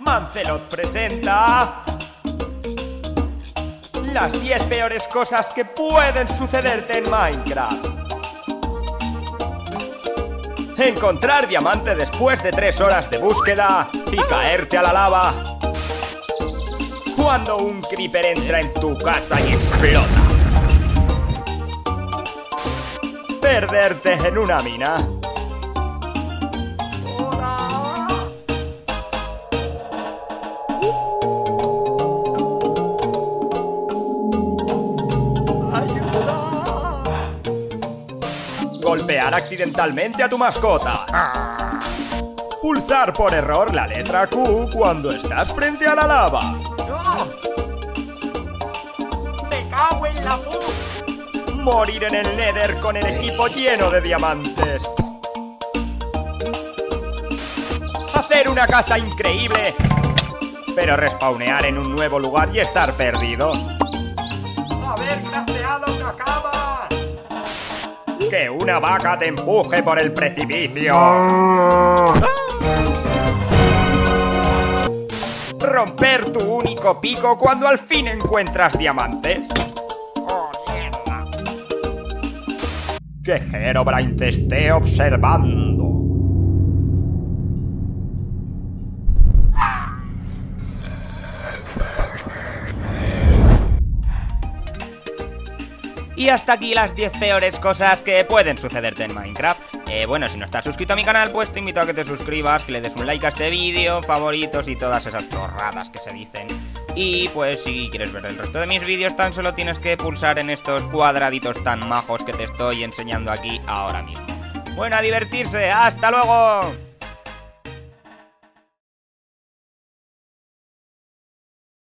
Mancelot presenta... Las 10 peores cosas que pueden sucederte en Minecraft. Encontrar diamante después de 3 horas de búsqueda y caerte a la lava. Cuando un creeper entra en tu casa y explota. Perderte en una mina. Golpear accidentalmente a tu mascota. Pulsar por error la letra Q cuando estás frente a la lava. ¡Me cago en la puta! Morir en el Nether con el equipo lleno de diamantes. Hacer una casa increíble, pero respawnear en un nuevo lugar y estar perdido. ¡Haber crafteado una cama! Que una vaca te empuje por el precipicio. Romper tu único pico cuando al fin encuentras diamantes. Que Herobrine te esté observando. Y hasta aquí las 10 peores cosas que pueden sucederte en Minecraft. Eh, bueno, si no estás suscrito a mi canal, pues te invito a que te suscribas, que le des un like a este vídeo, favoritos y todas esas chorradas que se dicen. Y pues si quieres ver el resto de mis vídeos, tan solo tienes que pulsar en estos cuadraditos tan majos que te estoy enseñando aquí ahora mismo. Bueno, a divertirse, ¡hasta luego!